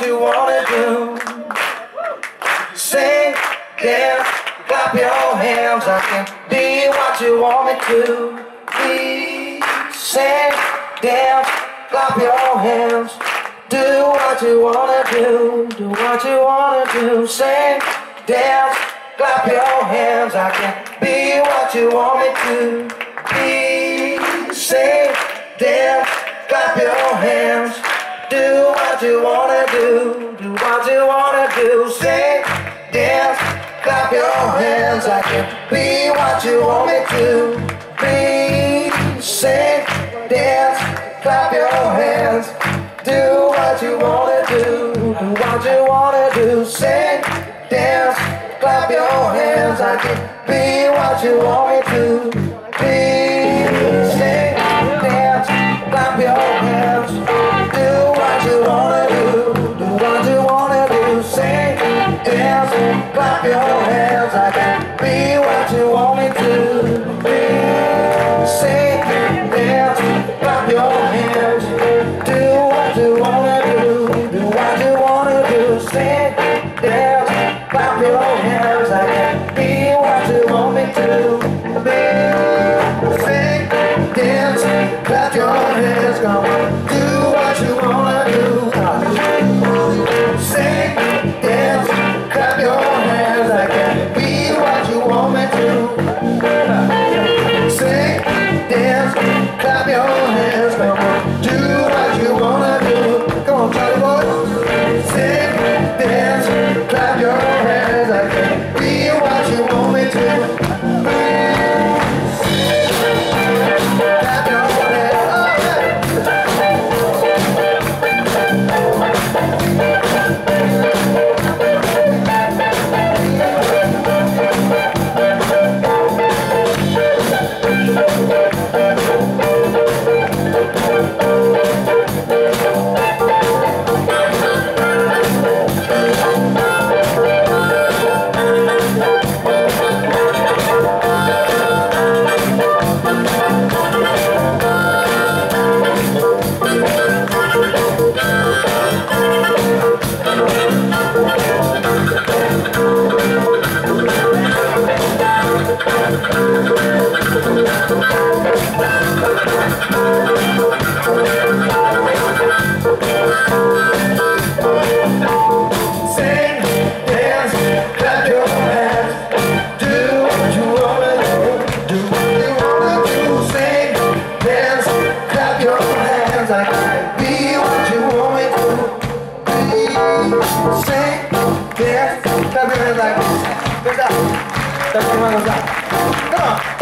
what you wanna do. Sing, dance, clap your hands. I can be what you want me to be. Sing, dance, clap your hands. Do what you wanna do. Do what you wanna do. Sing, dance, clap your hands. I can be what you want me to be. Sing, dance, clap your hands. Do what you wanna do. Sing, dance, clap your hands. I can be what you want me to be. Sing, dance, clap your hands. Do what you wanna do. Do what you wanna do. Sing, dance, clap your hands. I can be what you want me to be. Clap your hands. I can be what you want me to be. Sing, dance, clap your hands. Do what you wanna do. Do what you wanna do. Sing, dance, clap your hands. I can be what you want me to be. Sing, dance, clap your hands. Come on, ね食べてくださいどうした食べてもらいましたどうも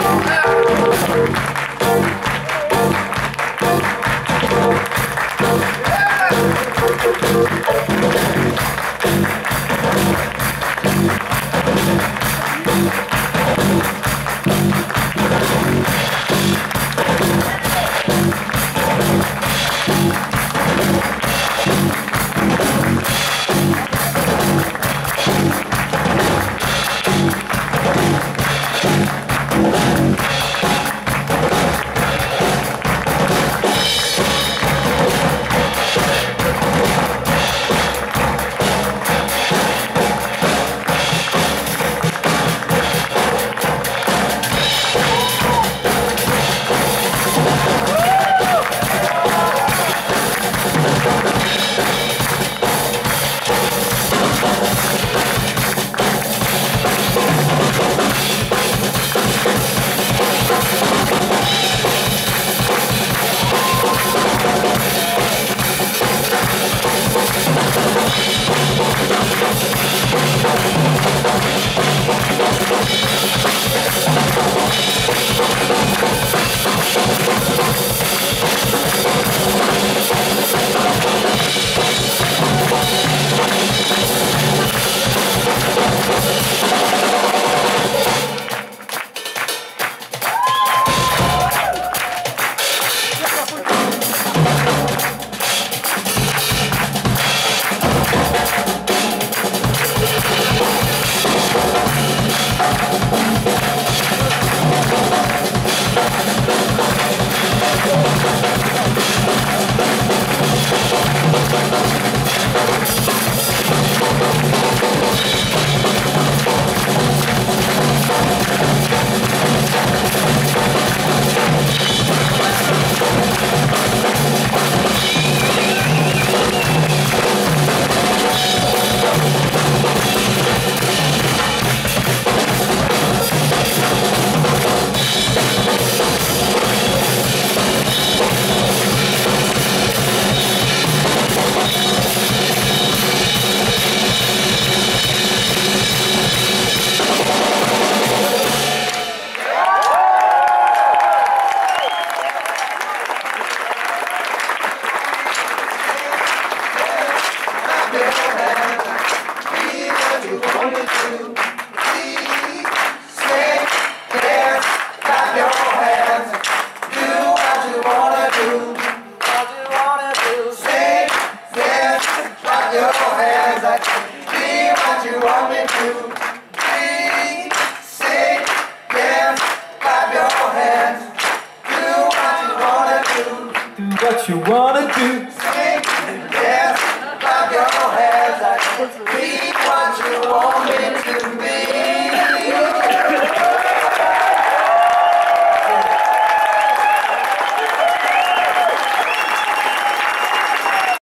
warm into me.